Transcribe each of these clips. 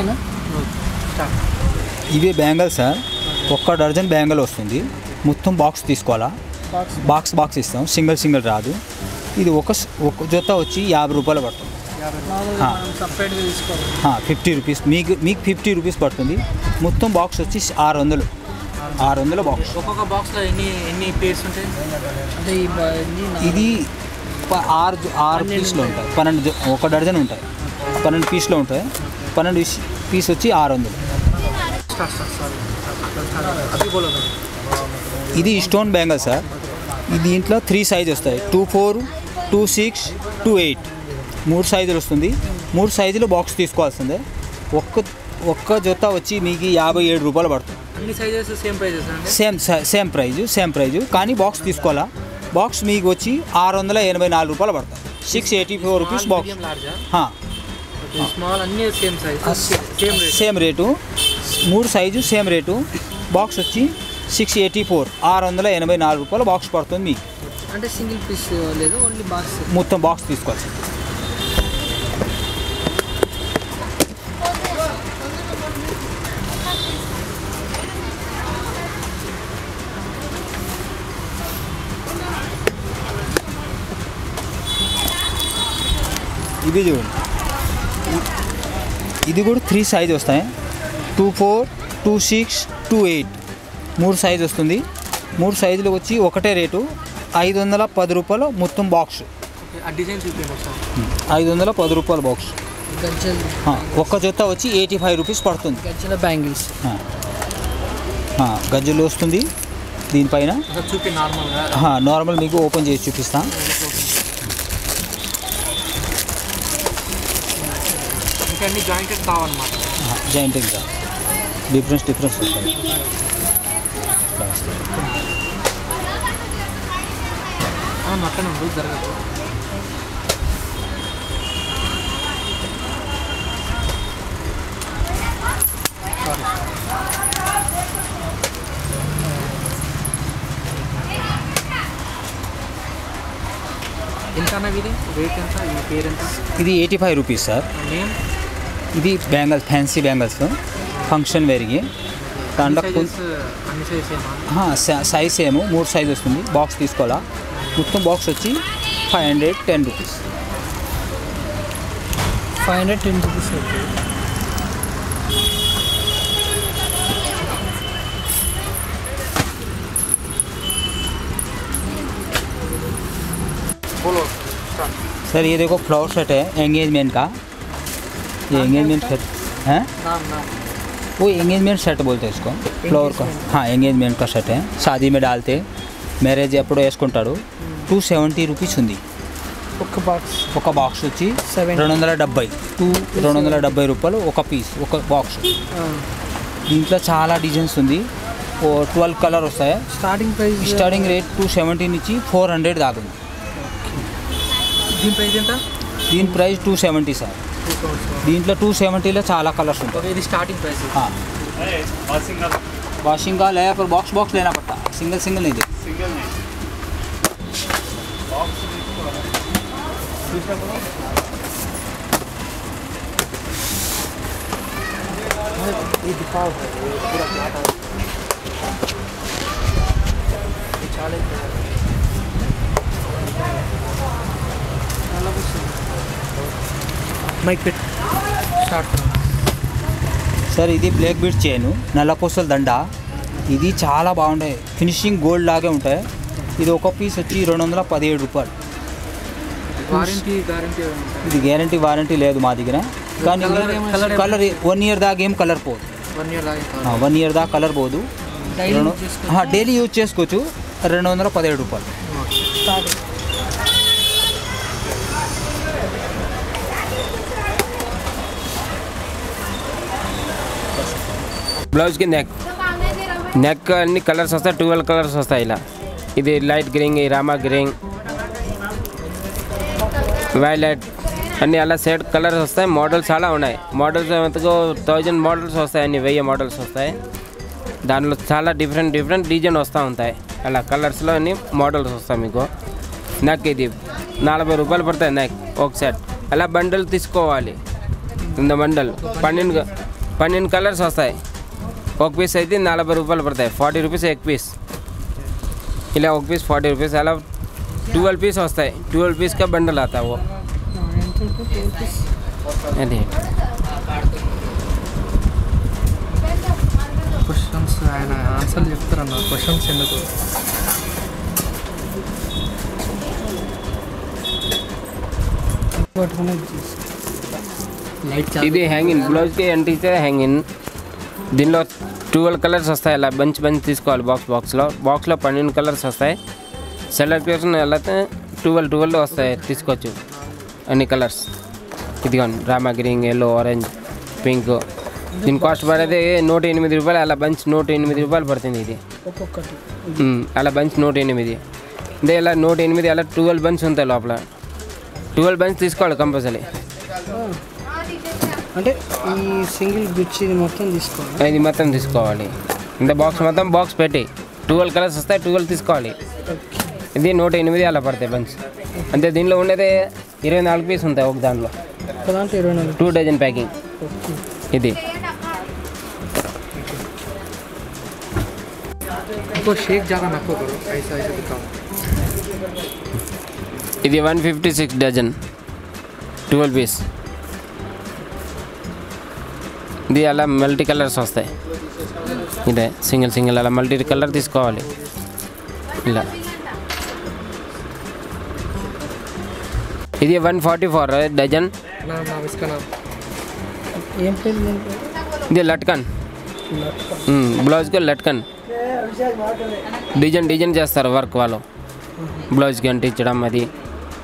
ఓకేనా? ఇవి bangle sir. ఒక్క డజన్ బ్యాంగిల్ వస్తుంది. మొత్తం బాక్స్ తీసుకోవాలా? బాక్స్ బాక్స్ ఇస్తాం. సింగిల్ సింగిల్ రాదు. ఇది ఒక ఒక జొత్త వచ్చి యాభై రూపాయలు పడుతుంది. ఫిఫ్టీ రూపీస్ మీకు మీకు ఫిఫ్టీ రూపీస్ పడుతుంది. మొత్తం బాక్స్ వచ్చి ఆరు వందలు. ఆరు వందల బాక్స్ ఒక్కొక్క బాక్స్లో ఎన్ని ఎన్ని పేర్స్ ఉంటాయి? ఇది ఆరు ఆరు పీస్లో ఉంటాయి. పన్నెండు ఒక డజన్ ఉంటాయి. పన్నెండు పీస్లో ఉంటాయి. పన్నెండు పీస్- వచ్చి ఆరు వందలు ఇది స్టోన్ బ్యాంగిల్ సార్. ఇది దీంట్లో త్రీ సైజ్ వస్తాయి. Two four two six two eight. మూడు సైజులు వస్తుంది. మూడు సైజులు బాక్స్ తీసుకోవాల్సిందే. ఒక్క ఒక్క జొత్త వచ్చి మీకు యాభై ఏడు రూపాయలు పడుతుంది. Same same price same price. కానీ బాక్స్ తీసుకోవాలా? బాక్స్ మీకు వచ్చి ఆరు వందల ఎనభై నాలుగు రూపాయలు పడుతుంది six eighty four rupees box small అన్ని సేమ్ సైజ్ సేమ్ రేట్ మూడు సైజు సేమ్ రేటు బాక్స్ వచ్చి సిక్స్ ఎయిటీ ఫోర్ ఆరు వందల ఎనభై నాలుగు రూపాయలు బాక్స్ పడుతుంది మీకు. అంటే సింగిల్ పీస్ లేదు ఓన్లీ బాక్స్ మొత్తం బాక్స్ తీసుకోవాల్సి ఇది చూడండి. ఇది కూడా త్రీ సైజ్ వస్తాయి. Two four two six two eight మూడు సైజ్ వస్తుంది. మూడు సైజులు వచ్చి ఒకటే రేటు ఐదు వందల పది రూపాయలు మొత్తం బాక్స్ ఐదు వందల పది రూపాయల బాక్స్ ఒక్క జొత్త వచ్చి ఎయిటీ ఫైవ్ రూపీస్ పడుతుంది. గజ్జల బ్యాంగిల్స్. గజ్జలు వస్తుంది దీనిపైన. నార్మల్ మీకు ఓపెన్ చేసి చూపిస్తా. ఇంకా అన్ని జాయింటెడ్ కావాలన్నమాట జాయింట్ ఇంకా డిఫరెన్స్ డిఫరెన్స్ వస్తాయి అక్కడ ఉంది జరగదు. ఎంత అన్నది ఇది? రేట్ ఎంత? పేరు ఎంత? ఇది eighty five rupees sir. Name ఇది బ్యాంగల్స్ ఫ్యాన్సీ బ్యాంగల్స్ ఫంక్షన్ వేర్కి దాంట్లో కొం- సైజెస్ అన్ని సైజెస్ ఏమా ఆ, సై- సైజ్ ఏమో మూడు సైజ్ వస్తుంది బాక్స్ తీసుకోవాలా మొత్తం బాక్స్ వచ్చి five hundred ten rupees five hundred ten rupees बोलो स्टार्ट सर ये देखो फ्लावर सेट है एंगेजमेंट का ये एंगेजमेंट सेट है नाम नाम वो एंगेजमेंट सेट बोलते हैं इसको फ्लावर का हाँ एंगेजमेंट का सेट है शादी में डालते మ్యారేజ్ ఎప్పుడు వేసుకుంటాడు టూ సెవెంటీ రూపీస్ ఉంది ఒక్క బాక్స్ ఒక బాక్స్ వచ్చి Seventy. రెండు వందల డెబ్బై టూ రెండు వందల డెబ్బై రూపాయలు ఒక పీస్ ఒక బాక్స్ దీంట్లో చాలా డిజైన్స్ ఉంది ఓ ట్వెల్వ్ కలర్ వస్తాయి starting price starting rate two seventy నుంచి ఫోర్ హండ్రెడ్ దాకా ఉంది దీని ప్రైస్ ఎంత దీని price two seventy sir two thousand दीं टू सी चाल కలర్స్ ఉంటాయి. ఇది స్టార్టింగ్ का बॉक्स बॉक्स लेना पड़ता सिंगल सिंगल नहीं सिंगल नहीं మైక్ పెట్ స్టార్ట్ సార్ ఇది బ్లాక్ బీట్ చైన్ నల్లపూసల దండ. ఇది చాలా బాగుంటాయి. ఫినిషింగ్ గోల్డ్ లాగే ఉంటాయి. ఇది ఒక పీస్ వచ్చి రెండు వందల పదిహేడు రూపాయలు. వారంటీ గ్యారంటీ ఇది గ్యారంటీ వారంటీ లేదు మా దగ్గర. కానీ కలర్ వన్ ఇయర్ దాకా ఏం కలర్ పోదు. వన్ ఇయర్ దాకా కలర్ పోదు. డైలీ యూజ్ చేసుకోవచ్చు? రెండు వందల పదిహేడు రూపాయలు. స్టార్ట్ బ్లౌజ్కి నెక్ నెక్ అన్ని కలర్స్ వస్తాయి ట్వెల్వ్ కలర్స్ వస్తాయి ఇలా ఇది లైట్ గ్రీన్ ఈ రామా గ్రీన్ వైలెట్ అన్ని అలా సెట్ కలర్స్ వస్తాయి మోడల్స్ చాలా ఉన్నాయి మోడల్స్ ఎంతకో థౌజండ్ మోడల్స్ వస్తాయి అన్ని వెయ్యి మోడల్స్ వస్తాయి దానిలో చాలా డిఫరెంట్ డిఫరెంట్ డిజైన్ వస్తూ ఉంటాయి అలా కలర్స్లో అన్ని మోడల్స్ వస్తాయి మీకు నెక్ ఇది నలభై రూపాయలు పడతాయి నెక్ ఒక సెట్ అలా బండల్ తీసుకోవాలి ఇంత బండల్ పన్నెండు పన్నెండు కలర్స్ వస్తాయి ఒక పీస్ అయితే నలభై రూపాయలు పడతాయి ఫార్టీ రూపీస్ ఎగ్ పీస్ ఇలా ఒక పీస్ ఫార్టీ రూపీస్ అలా ట్వెల్వ్ పీస్ వస్తాయి ట్వెల్వ్ పీస్ का बंडल आता है वो అది క్వశ్చన్స్ ఆయన ఆన్సర్లు చెప్తారన్న క్వశ్చన్స్ ఎందుకు పట్టుకుని లైట్ ఇది హ్యాంగిన్ బ్లౌజ్కి అంటిస్తే హ్యాంగిన్ దీనిలో ట్వెల్వ్ కలర్స్ వస్తాయి. అలా బంచ్ బంచ్ తీసుకోవాలి బాక్స్ బాక్స్లో బాక్స్లో పన్నెండు కలర్స్ వస్తాయి. సెలెక్ట్ చేసుకుని వెళ్ళితే ట్వెల్వ్ ట్వెల్వ్ వస్తాయి. తీసుకోవచ్చు. అన్ని కలర్స్. ఇదిగోండి. Rama green yellow orange pink దీని కాస్ట్ పడేది నూట ఎనిమిది రూపాయలు. అలా బంచ్ నూట ఎనిమిది రూపాయలు పడుతుంది ఇది. అలా బంచ్ నూట ఎనిమిది. అంటే ఇలా నూట ఎనిమిది అలా ట్వెల్వ్ బంచ్ ఉంటాయి లోపల. ట్వెల్వ్ బంచ్ తీసుకోవాలి కంపల్సరీ అంటే ఈ సింగిల్ బిట్స్ ఇది మొత్తం తీసుకోవాలి. ఇది మొత్తం తీసుకోవాలి. ఇంత బాక్స్ మొత్తం బాక్స్ పెట్టి ట్వెల్వ్ కలర్స్ వస్తాయి ట్వెల్వ్ తీసుకోవాలి. ఇది నూట ఎనిమిది అలా పడతాయి బంచ్ అంటే దీనిలో ఉండేది ఇరవై నాలుగు పీస్ ఉంటాయి ఒక దాంట్లో. టూ డజన్ ప్యాకింగ్ ఇది. ఇది one fifty six dozen twelve piece ఇది అలా మల్టీ కలర్స్ వస్తాయి. ఇదే సింగిల్ సింగిల్ అలా మల్టీ కలర్ తీసుకోవాలి. ఇలా. ఇది వన్ ఫార్టీ ఫోర్ డజన్? ఇది లట్కన్. బ్లౌజ్కి లట్కన్. డిజైన్ డిజైన్ చేస్తారు వర్క్ వాళ్ళు. బ్లౌజ్కి అంటించడం అది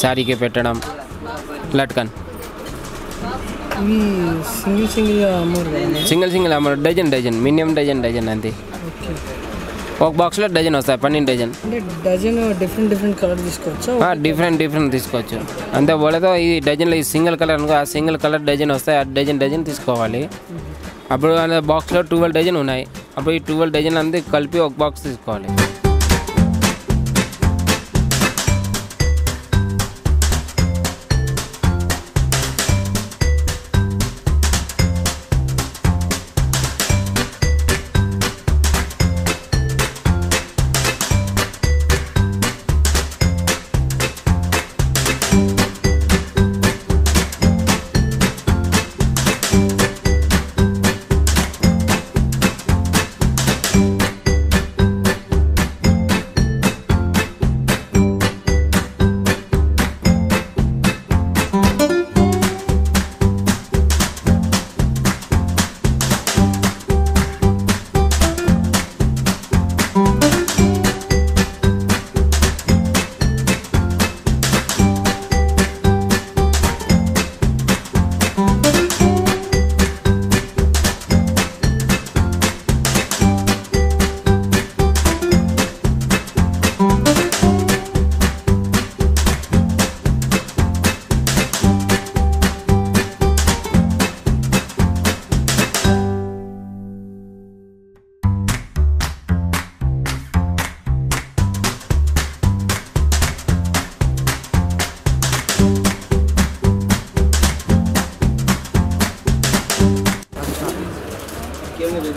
శారీకి పెట్టడం. Latkan. Single single single single amount dozen dozen minimum dozen dozen అంతే ఒక బాక్స్లో డజన్ వస్తాయి పన్నెండు డజన్ అంటే డజన్ డిఫరెంట్ డిఫరెంట్ కలర్ తీసుకోవచ్చా? డిఫరెంట్ డిఫరెంట్ తీసుకోవచ్చు. అంతే పోలేదో ఈ డజన్లో ఈ సింగిల్ కలర్ అనుకో ఆ సింగిల్ కలర్ డజన్ వస్తాయి ఆ డజన్ డజన్ తీసుకోవాలి. అప్పుడు బాక్స్లో ట్వెల్వ్ డజన్ ఉన్నాయి. అప్పుడు ఈ ట్వెల్వ్ డజన్ అంతా కలిపి ఒక బాక్స్ తీసుకోవాలి.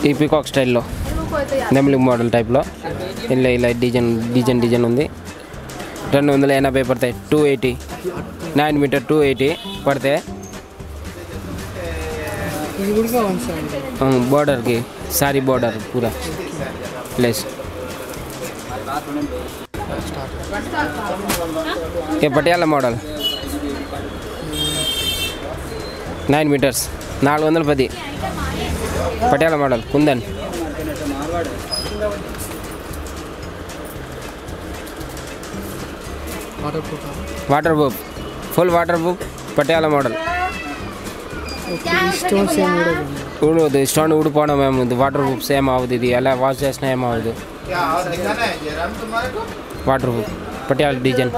ఈ పికాక్ స్టైల్లో నెమలి మోడల్ టైప్లో. ఇలా ఇలా డిజైన్ డిజైన్ డిజైన్ ఉంది. రెండు వందల ఎనభై పడతాయి. Two eighty. Nine metre two eighty పడితే బార్డర్కి సారీ బార్డర్ పూరా ప్లేస్ ये పటియాల మోడల్? Nine metres. నాలుగు వందల పది. Patiala model kundan waterproof waterproof full waterproof Patiala model okay ఈ స్టోన్స్ ఏం కూడా ఉంది. ఊడవద్దు స్టోన్ ఊడిపోవడం ఏముంది వాటర్ ప్రూఫ్ సేమ్ అవ్వదు ఇది ఎలా వాష్ చేసినా ఏమవ్వదు వాటర్ ప్రూఫ్ పటియాల డిజైన్